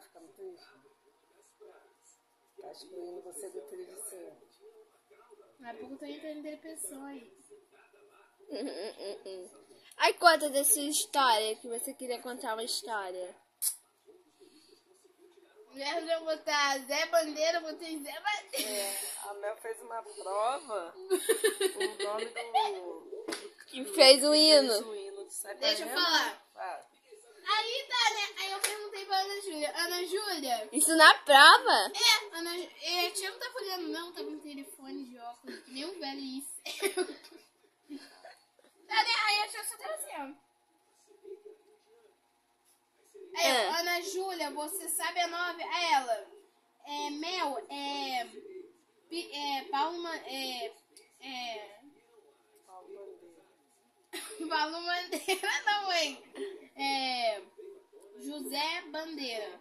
triste? Tá excluindo você do trilho seu. Há pouco tô entrando em depressão aí. Aí conta da sua história, que você queria contar uma história. Eu já botar Zé Bandeira, botei Zé Bandeira. É, a Mel fez uma prova. o nome do. Que fez o fez hino. o hino do Deixa eu falar. Fala. Aí tá, né? Aí eu Ana Júlia. Isso na prova? é, Ana é, a tia não tá olhando não, tava no telefone de óculos, que nem um velho isso. tá? Aí a tia só tava assim, ó. Aí, É. Ana Júlia, você sabe a nove? Aí ela, é, Mel, é, é, Palma, é, é. Paulo Bandeira não, hein? É, José Bandeira.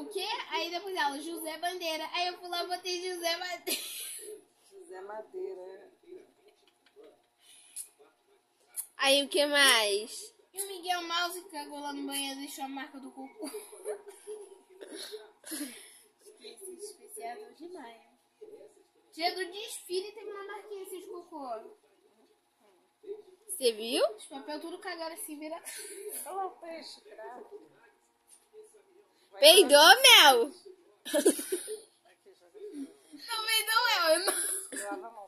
O quê? Aí depois ela, José Bandeira. Aí eu fui lá e botei José Bandeira. José Madeira. Aí o que mais? E o Miguel Mouse que cagou lá no banheiro e deixou a marca do cocô. Especial é demais. Dia do desfile teve uma marquinha assim de cocô. Você viu? Os papel tudo cagaram assim, vira. Olha o peixe, cara. Peidou, Mel? Não é, eu não. Lava a mão.